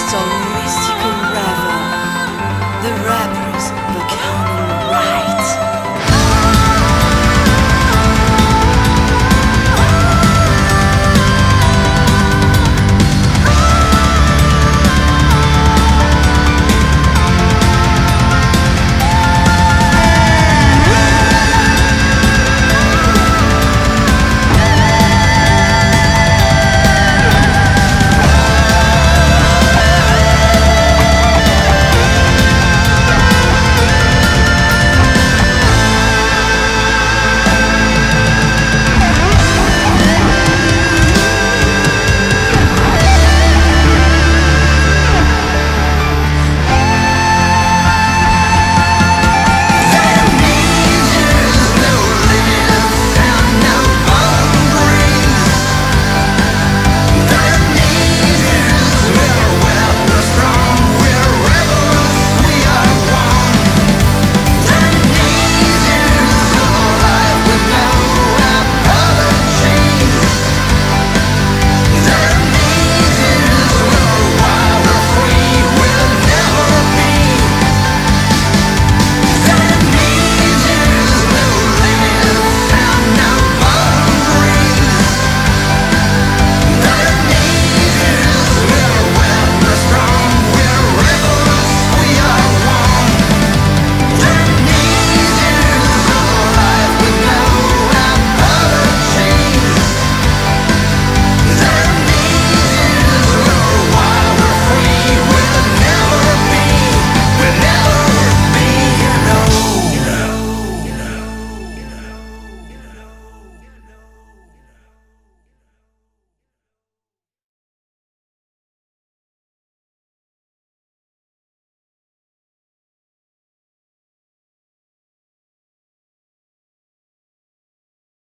lost on mystical revel, the rapture.